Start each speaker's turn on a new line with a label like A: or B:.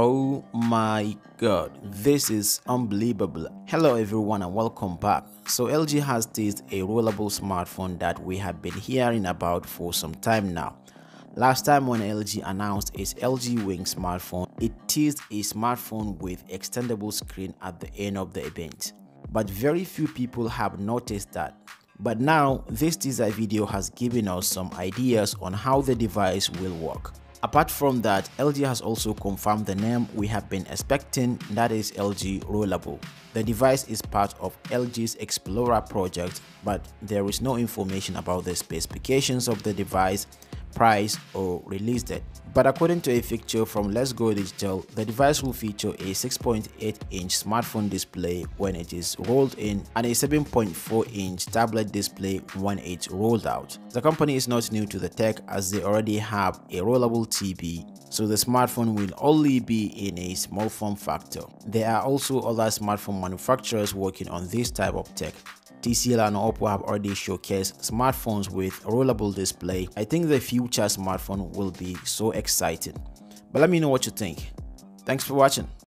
A: Oh my god, this is unbelievable. Hello everyone and welcome back. So LG has teased a rollable smartphone that we have been hearing about for some time now. Last time when LG announced its LG Wing smartphone, it teased a smartphone with extendable screen at the end of the event. But very few people have noticed that. But now, this teaser video has given us some ideas on how the device will work. Apart from that, LG has also confirmed the name we have been expecting that is LG Rollable. The device is part of LG's Explorer project but there is no information about the specifications of the device price or release date. But according to a picture from Let's Go Digital, the device will feature a 6.8-inch smartphone display when it is rolled in and a 7.4-inch tablet display when it's rolled out. The company is not new to the tech as they already have a rollable TV, so the smartphone will only be in a small form factor. There are also other smartphone manufacturers working on this type of tech. TCL and Oppo have already showcased smartphones with rollable display. I think the future smartphone will be so exciting. But let me know what you think. Thanks for watching.